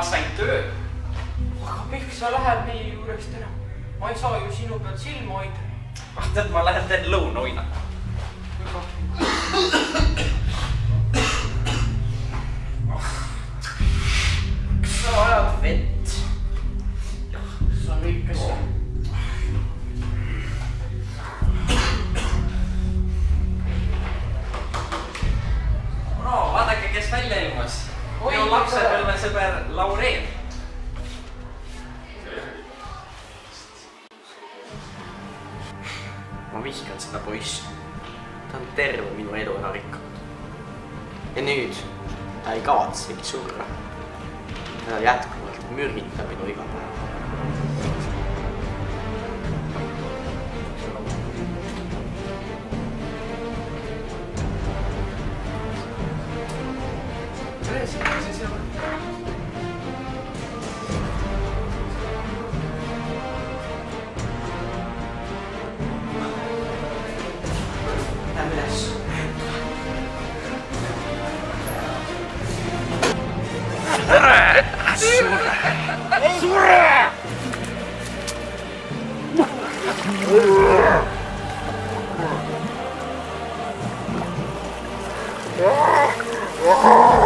ma sain töö. aga miks sa lähed meie juurest ära? ma ei saa ju sinu peal silma hoida. vaata, et ma lähen teen lõunauina. kas sa vajad vett? see on ikka see. no vaadake, kes välja ilmus. Oi, minu lapsepõlvesõber Laureen. ma vihkan seda poissi. ta on terve minu elu ära rikkunud. ja nüüd ta ei kavatsegi surra. ta jätkuvalt mürgitab minu iga päev. Oh!